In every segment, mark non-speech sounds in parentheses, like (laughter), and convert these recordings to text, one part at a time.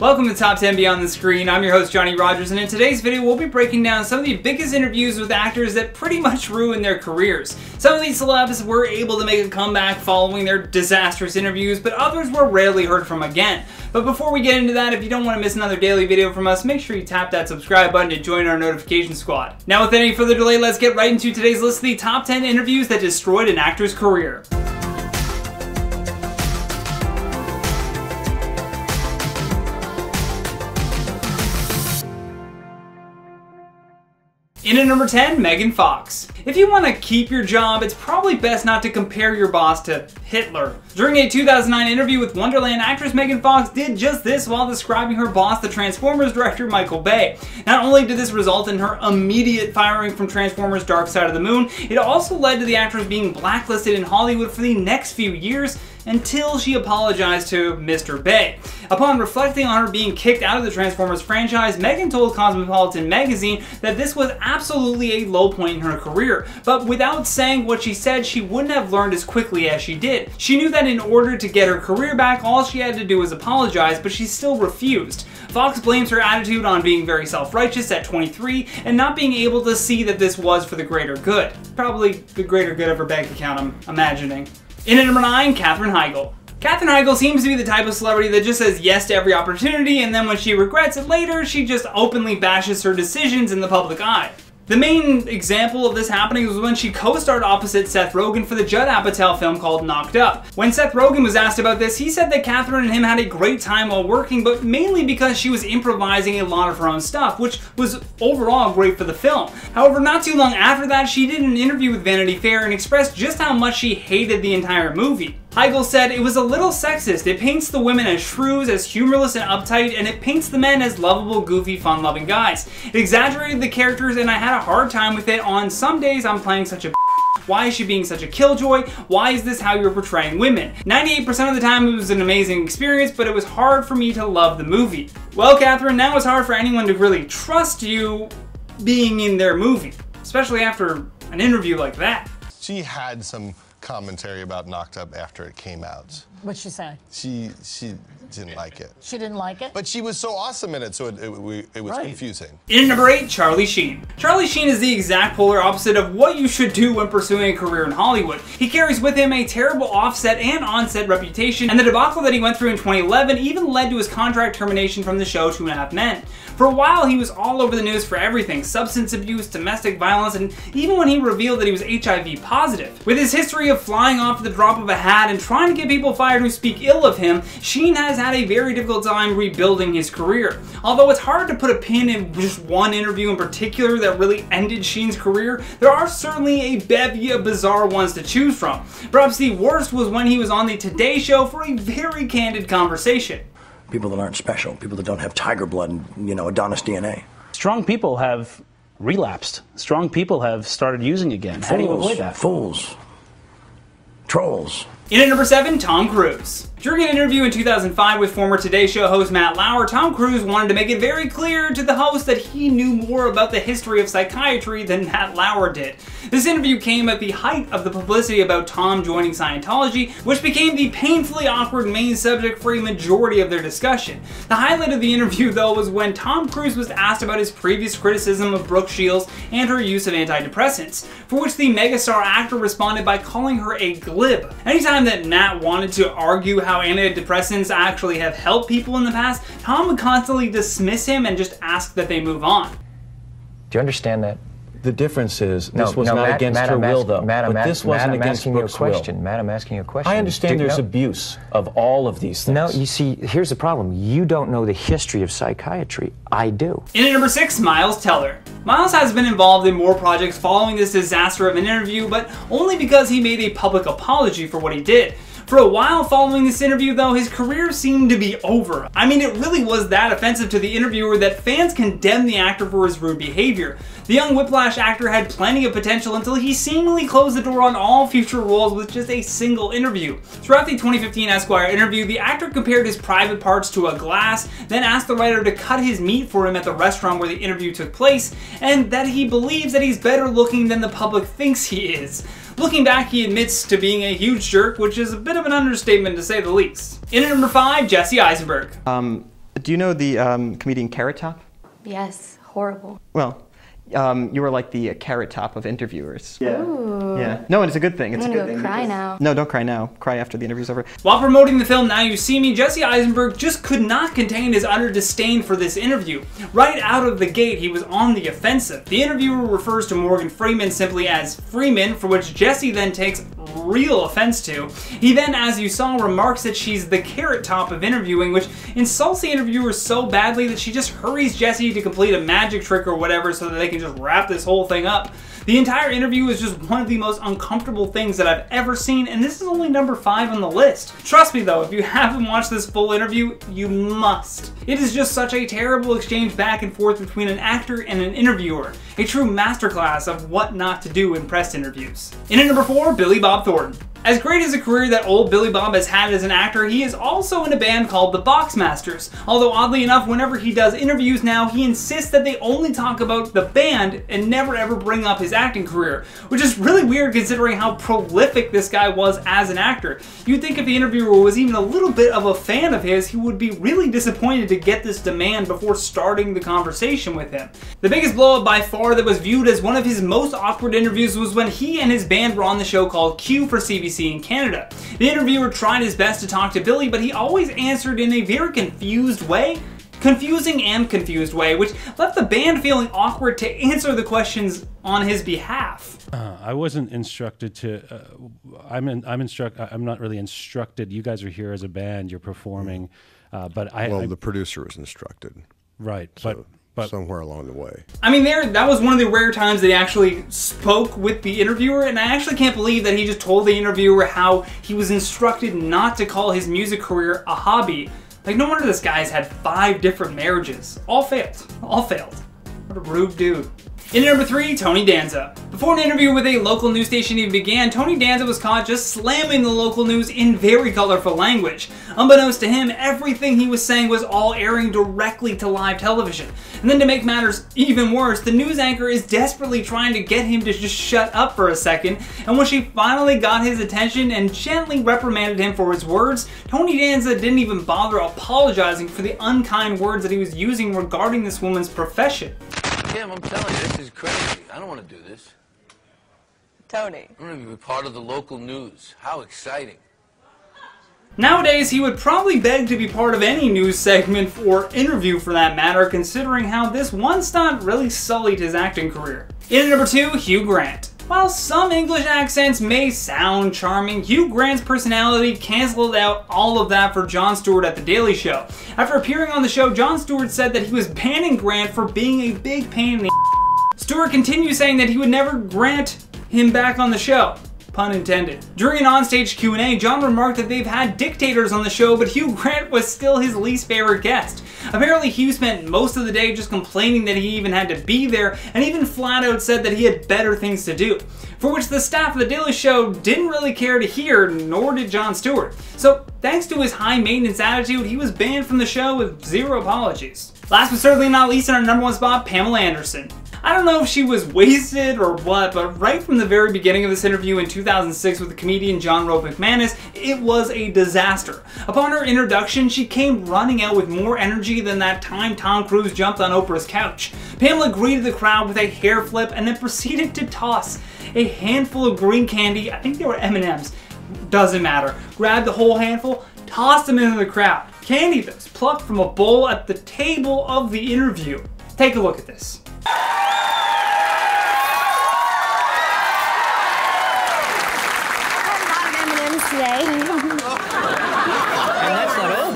Welcome to Top 10 Beyond the Screen. I'm your host, Johnny Rogers, and in today's video, we'll be breaking down some of the biggest interviews with actors that pretty much ruined their careers. Some of these celebs were able to make a comeback following their disastrous interviews, but others were rarely heard from again. But before we get into that, if you don't want to miss another daily video from us, make sure you tap that subscribe button to join our notification squad. Now, with any further delay, let's get right into today's list of the top 10 interviews that destroyed an actor's career. In at number 10, Megan Fox. If you want to keep your job, it's probably best not to compare your boss to Hitler. During a 2009 interview with Wonderland, actress Megan Fox did just this while describing her boss, the Transformers director Michael Bay. Not only did this result in her immediate firing from Transformers Dark Side of the Moon, it also led to the actress being blacklisted in Hollywood for the next few years until she apologized to Mr. Bay. Upon reflecting on her being kicked out of the Transformers franchise, Megan told Cosmopolitan magazine that this was absolutely a low point in her career, but without saying what she said, she wouldn't have learned as quickly as she did. She knew that in order to get her career back, all she had to do was apologize, but she still refused. Fox blames her attitude on being very self-righteous at 23 and not being able to see that this was for the greater good. Probably the greater good of her bank account, I'm imagining. In at number 9, Katherine Heigl. Katherine Heigl seems to be the type of celebrity that just says yes to every opportunity and then when she regrets it later, she just openly bashes her decisions in the public eye. The main example of this happening was when she co-starred opposite Seth Rogen for the Judd Apatow film called Knocked Up. When Seth Rogen was asked about this, he said that Katherine and him had a great time while working, but mainly because she was improvising a lot of her own stuff, which was overall great for the film. However, not too long after that, she did an interview with Vanity Fair and expressed just how much she hated the entire movie. Heigl said, It was a little sexist. It paints the women as shrews, as humorless and uptight, and it paints the men as lovable, goofy, fun loving guys. It exaggerated the characters, and I had a hard time with it. On some days, I'm playing such a why is she being such a killjoy? Why is this how you're portraying women? 98% of the time it was an amazing experience, but it was hard for me to love the movie. Well, Katherine, now it's hard for anyone to really trust you being in their movie, especially after an interview like that. She had some commentary about Knocked Up after it came out. What'd she say? She she didn't like it. She didn't like it? But she was so awesome in it, so it, it, it was right. confusing. In number 8, Charlie Sheen. Charlie Sheen is the exact polar opposite of what you should do when pursuing a career in Hollywood. He carries with him a terrible offset and onset reputation, and the debacle that he went through in 2011 even led to his contract termination from the show Two and a Half Men. For a while, he was all over the news for everything substance abuse, domestic violence, and even when he revealed that he was HIV positive. With his history of flying off the drop of a hat and trying to get people fired who speak ill of him, Sheen has had a very difficult time rebuilding his career. Although it's hard to put a pin in just one interview in particular that really ended Sheen's career, there are certainly a bevy of bizarre ones to choose from. Perhaps the worst was when he was on the Today Show for a very candid conversation people that aren't special, people that don't have tiger blood and, you know, Adonis DNA. Strong people have relapsed. Strong people have started using again. Fools, How do you avoid that? Fools. Trolls. In at number 7, Tom Cruise. During an interview in 2005 with former Today Show host Matt Lauer, Tom Cruise wanted to make it very clear to the host that he knew more about the history of psychiatry than Matt Lauer did. This interview came at the height of the publicity about Tom joining Scientology, which became the painfully awkward main subject for a majority of their discussion. The highlight of the interview, though, was when Tom Cruise was asked about his previous criticism of Brooke Shields and her use of antidepressants, for which the megastar actor responded by calling her a glib. Anytime that Matt wanted to argue how how antidepressants actually have helped people in the past, Tom would constantly dismiss him and just ask that they move on. Do you understand that? The difference is no, this was no, not Matt, against Matt, her will, though. Matt, but this wasn't Matt, against your you a question. will. Matt, I'm asking you a question. I understand Do, there's no, abuse of all of these things. No, you see, here's the problem. You don't know the history of psychiatry. I do. In at number six, Miles Teller. Miles has been involved in more projects following this disaster of an interview, but only because he made a public apology for what he did. For a while following this interview though, his career seemed to be over. I mean, it really was that offensive to the interviewer that fans condemned the actor for his rude behavior. The young Whiplash actor had plenty of potential until he seemingly closed the door on all future roles with just a single interview. Throughout the 2015 Esquire interview, the actor compared his private parts to a glass, then asked the writer to cut his meat for him at the restaurant where the interview took place, and that he believes that he's better looking than the public thinks he is. Looking back, he admits to being a huge jerk, which is a bit of an understatement to say the least. In at number 5, Jesse Eisenberg. Um, Do you know the um, comedian Carrot Top? Yes, horrible. Well, um, you were like the uh, carrot top of interviewers. Yeah. Ooh. Yeah. No, and it's a good thing. It's I'm a good go thing. cry now. No, don't cry now. Cry after the interview's over. While promoting the film Now You See Me, Jesse Eisenberg just could not contain his utter disdain for this interview. Right out of the gate, he was on the offensive. The interviewer refers to Morgan Freeman simply as Freeman, for which Jesse then takes real offense to. He then, as you saw, remarks that she's the carrot top of interviewing, which insults the interviewer so badly that she just hurries Jesse to complete a magic trick or whatever so that they can just wrap this whole thing up. The entire interview is just one of the most uncomfortable things that I've ever seen, and this is only number five on the list. Trust me though, if you haven't watched this full interview, you must. It is just such a terrible exchange back and forth between an actor and an interviewer. A true masterclass of what not to do in press interviews. In at number four, Billy Bob Thornton. As great as a career that old Billy Bob has had as an actor, he is also in a band called the Boxmasters. Although oddly enough, whenever he does interviews now, he insists that they only talk about the band and never ever bring up his acting career, which is really weird considering how prolific this guy was as an actor. You'd think if the interviewer was even a little bit of a fan of his, he would be really disappointed to get this demand before starting the conversation with him. The biggest blow up by far that was viewed as one of his most awkward interviews was when he and his band were on the show called Q for CBC in Canada. The interviewer tried his best to talk to Billy, but he always answered in a very confused way confusing and confused way, which left the band feeling awkward to answer the questions on his behalf. Uh, I wasn't instructed to. Uh, I'm in, I'm instruct. I'm not really instructed. You guys are here as a band. You're performing, uh, but I. Well, I, the producer was instructed. Right, so but but somewhere along the way. I mean, there that was one of the rare times that he actually spoke with the interviewer, and I actually can't believe that he just told the interviewer how he was instructed not to call his music career a hobby. Like, no wonder this guy's had five different marriages. All failed. All failed. What a rude dude. In number three, Tony Danza. Before an interview with a local news station even began, Tony Danza was caught just slamming the local news in very colorful language. Unbeknownst to him, everything he was saying was all airing directly to live television. And then to make matters even worse, the news anchor is desperately trying to get him to just shut up for a second, and when she finally got his attention and gently reprimanded him for his words, Tony Danza didn't even bother apologizing for the unkind words that he was using regarding this woman's profession. Kim, I'm telling you, this is crazy. I don't want to do this. Tony. I'm going to be part of the local news. How exciting. Nowadays, he would probably beg to be part of any news segment or interview for that matter, considering how this one stunt really sullied his acting career. In at number two, Hugh Grant. While some English accents may sound charming, Hugh Grant's personality canceled out all of that for Jon Stewart at The Daily Show. After appearing on the show, Jon Stewart said that he was banning Grant for being a big pain in the (laughs) Stewart continues saying that he would never grant him back on the show. Pun intended. During an onstage Q&A, Jon remarked that they've had dictators on the show, but Hugh (laughs) Grant was still his least favorite guest. Apparently, Hugh spent most of the day just complaining that he even had to be there, and even flat out said that he had better things to do. For which the staff of The Daily Show didn't really care to hear, nor did Jon Stewart. So, thanks to his high maintenance attitude, he was banned from the show with zero apologies. Last but certainly not least in our number one spot, Pamela Anderson. I don't know if she was wasted or what, but right from the very beginning of this interview in 2006 with the comedian John Rose McManus, it was a disaster. Upon her introduction, she came running out with more energy than that time Tom Cruise jumped on Oprah's couch. Pamela greeted the crowd with a hair flip and then proceeded to toss a handful of green candy, I think they were M&Ms, doesn't matter, grabbed the whole handful, tossed them into the crowd. Candy that plucked from a bowl at the table of the interview. Take a look at this.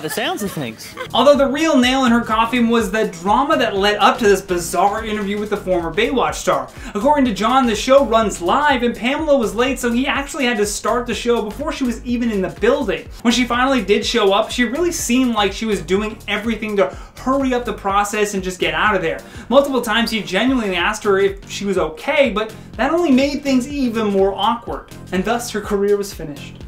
By the sounds of things. Although the real nail in her coffin was the drama that led up to this bizarre interview with the former Baywatch star. According to John, the show runs live and Pamela was late, so he actually had to start the show before she was even in the building. When she finally did show up, she really seemed like she was doing everything to hurry up the process and just get out of there. Multiple times he genuinely asked her if she was okay, but that only made things even more awkward, and thus her career was finished.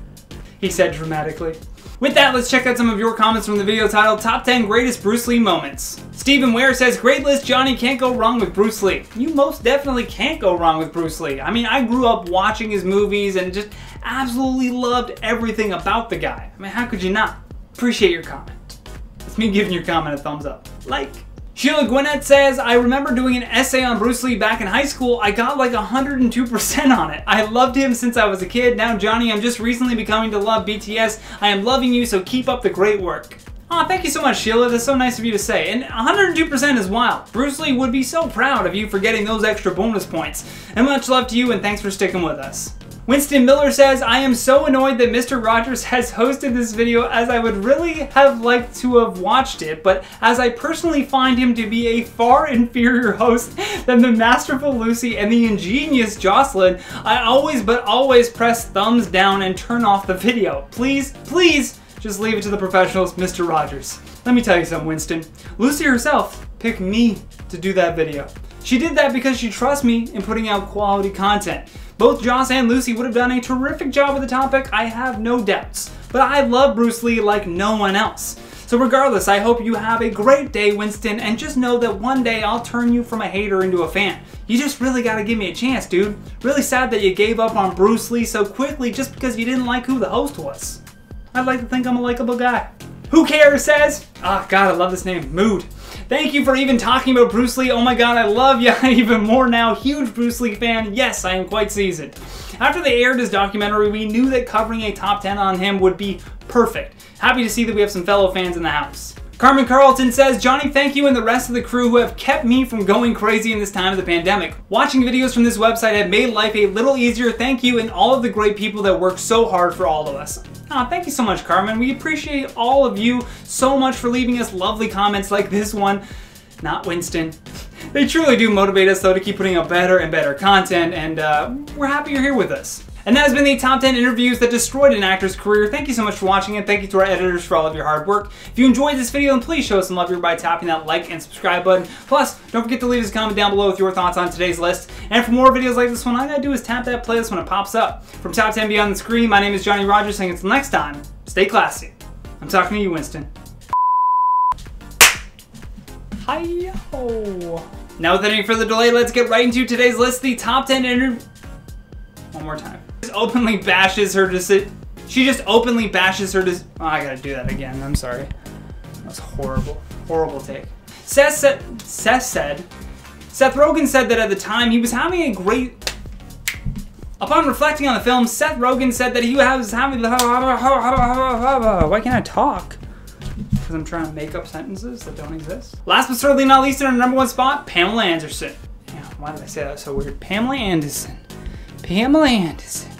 He said dramatically. With that, let's check out some of your comments from the video titled Top 10 Greatest Bruce Lee Moments. Stephen Ware says, Great list, Johnny, can't go wrong with Bruce Lee. You most definitely can't go wrong with Bruce Lee. I mean, I grew up watching his movies and just absolutely loved everything about the guy. I mean, how could you not? Appreciate your comment. That's me giving your comment a thumbs up. Like. Sheila Gwinnett says, I remember doing an essay on Bruce Lee back in high school. I got like 102% on it. I loved him since I was a kid. Now, Johnny, I'm just recently becoming to love BTS. I am loving you, so keep up the great work. Aw, oh, thank you so much, Sheila. That's so nice of you to say. And 102% is wild. Bruce Lee would be so proud of you for getting those extra bonus points. And much love to you, and thanks for sticking with us. Winston Miller says, I am so annoyed that Mr. Rogers has hosted this video as I would really have liked to have watched it, but as I personally find him to be a far inferior host than the masterful Lucy and the ingenious Jocelyn, I always but always press thumbs down and turn off the video. Please, please, just leave it to the professionals, Mr. Rogers. Let me tell you something, Winston. Lucy herself picked me to do that video. She did that because she trusts me in putting out quality content. Both Joss and Lucy would have done a terrific job with the topic, I have no doubts. But I love Bruce Lee like no one else. So regardless, I hope you have a great day, Winston, and just know that one day I'll turn you from a hater into a fan. You just really gotta give me a chance, dude. Really sad that you gave up on Bruce Lee so quickly just because you didn't like who the host was. I'd like to think I'm a likable guy. Who cares says? Ah, oh, God, I love this name. Mood. Thank you for even talking about Bruce Lee. Oh my god, I love you (laughs) even more now. Huge Bruce Lee fan. Yes, I am quite seasoned. After they aired his documentary, we knew that covering a top 10 on him would be perfect. Happy to see that we have some fellow fans in the house. Carmen Carlton says, Johnny, thank you and the rest of the crew who have kept me from going crazy in this time of the pandemic. Watching videos from this website have made life a little easier. Thank you and all of the great people that work so hard for all of us. Oh, thank you so much, Carmen. We appreciate all of you so much for leaving us lovely comments like this one. Not Winston. They truly do motivate us, though, to keep putting out better and better content, and uh, we're happy you're here with us. And that has been the top 10 interviews that destroyed an actor's career. Thank you so much for watching and Thank you to our editors for all of your hard work. If you enjoyed this video, then please show us some love here by tapping that like and subscribe button. Plus, don't forget to leave us a comment down below with your thoughts on today's list. And for more videos like this one, all I gotta do is tap that playlist when it pops up. From Top 10 Beyond the Screen, my name is Johnny Rogers, and until next time, stay classy. I'm talking to you, Winston. Hi-ho. Now without any further delay, let's get right into today's list, the top 10 interviews. One more time. Openly bashes her decision. She just openly bashes her dis- Oh, I gotta do that again. I'm sorry. That's horrible. Horrible take. Seth said, Seth said, Seth Rogen said that at the time he was having a great Upon reflecting on the film, Seth Rogen said that he was having. Why can't I talk? Because I'm trying to make up sentences that don't exist. Last but certainly not least, in our number one spot, Pamela Anderson. Why did I say that so weird? Pamela Anderson. Pamela Anderson.